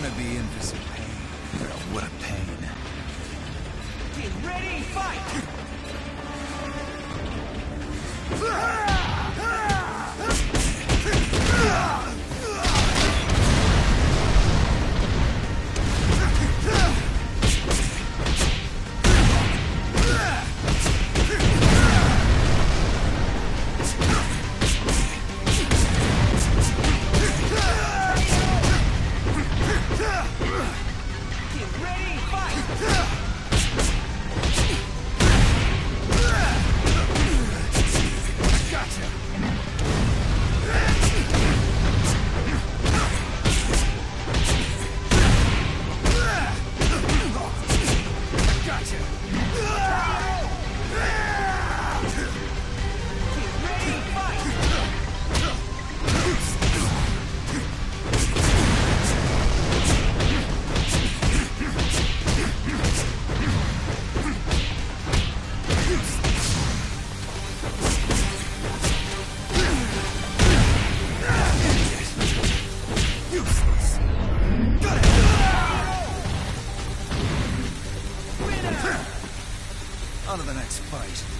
gonna be in for some pain. Oh, what a pain. Get ready, fight! Ready, fight! On to the next fight.